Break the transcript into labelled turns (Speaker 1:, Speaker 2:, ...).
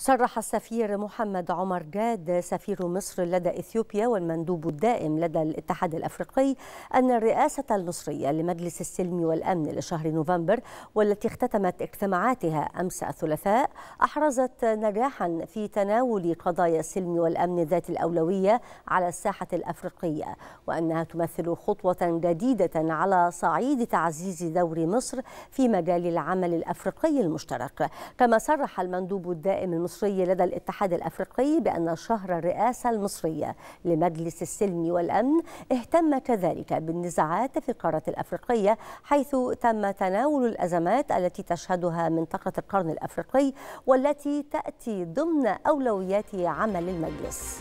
Speaker 1: صرح السفير محمد عمر جاد سفير مصر لدى إثيوبيا والمندوب الدائم لدى الاتحاد الأفريقي أن الرئاسة المصرية لمجلس السلم والأمن لشهر نوفمبر والتي اختتمت اجتماعاتها أمس الثلاثاء أحرزت نجاحا في تناول قضايا السلم والأمن ذات الأولوية على الساحة الأفريقية وأنها تمثل خطوة جديدة على صعيد تعزيز دور مصر في مجال العمل الأفريقي المشترك. كما صرح المندوب الدائم المصري لدى الاتحاد الأفريقي بأن شهر الرئاسة المصرية لمجلس السلم والأمن اهتم كذلك بالنزاعات في القارة الأفريقية حيث تم تناول الأزمات التي تشهدها منطقة القرن الأفريقي والتي تأتي ضمن أولويات عمل المجلس.